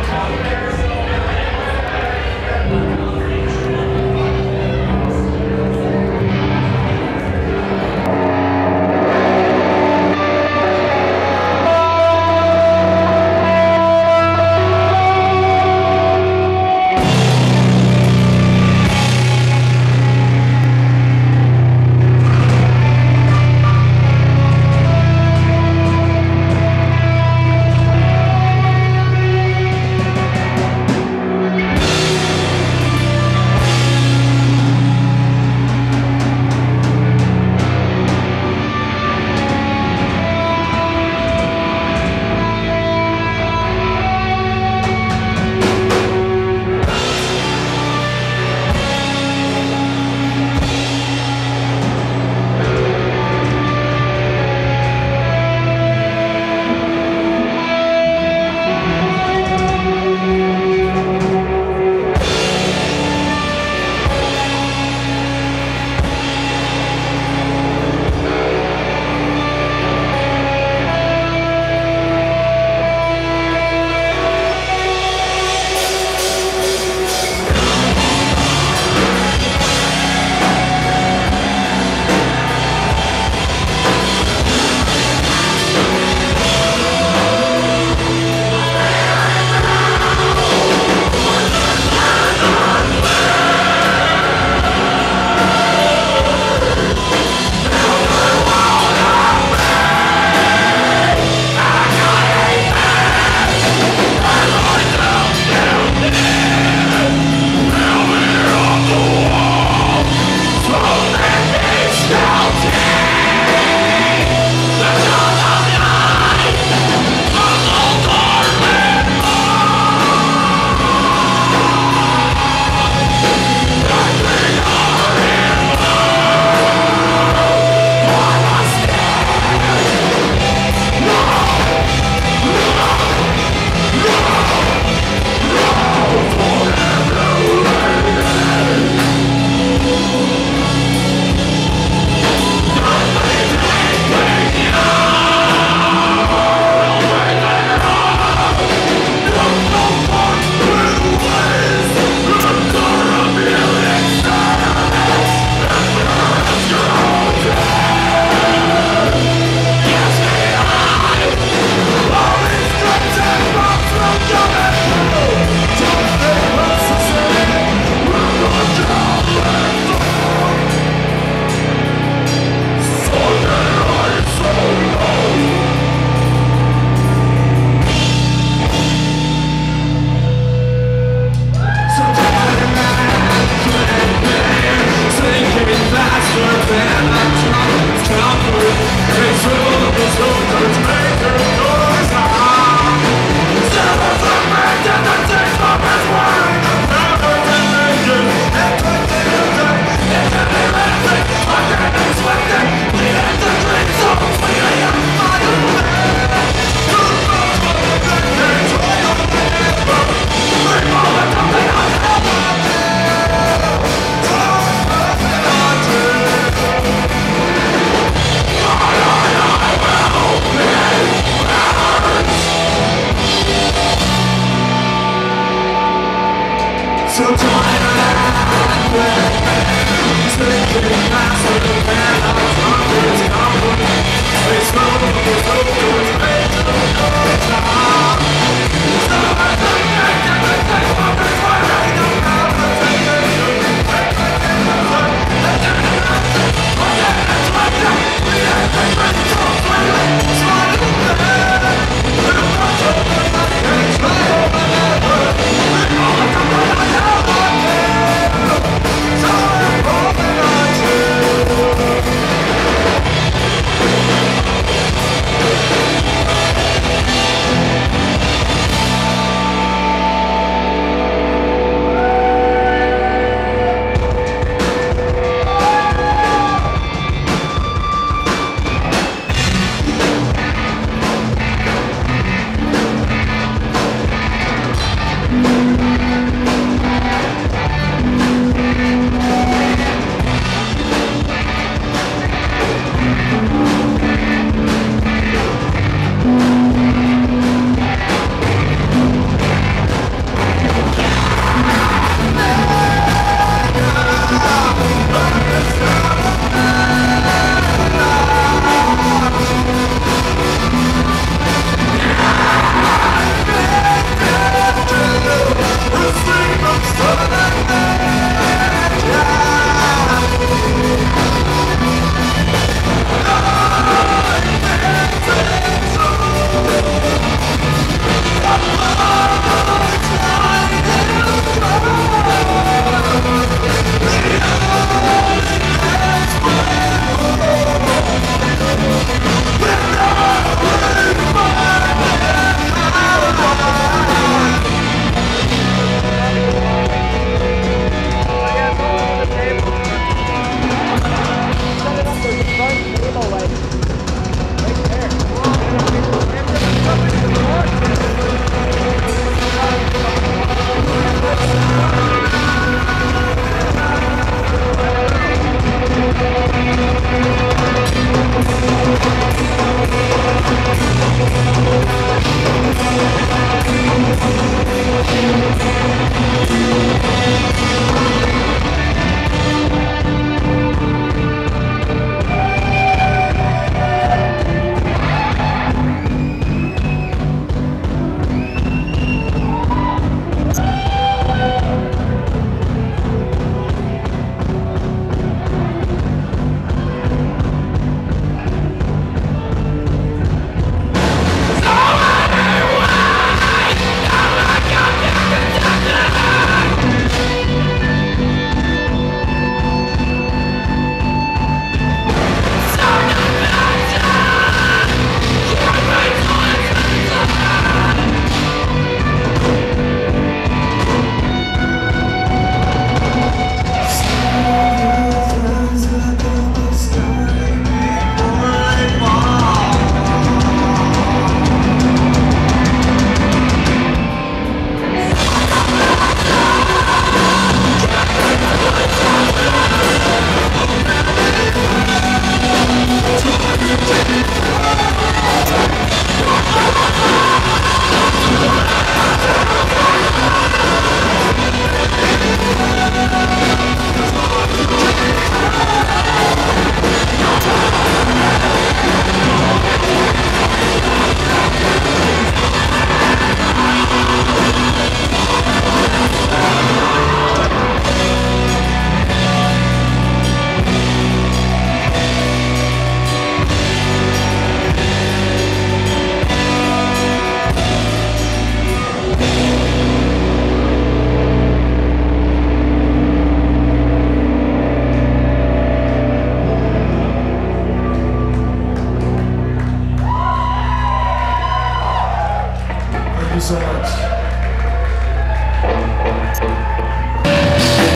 Come here.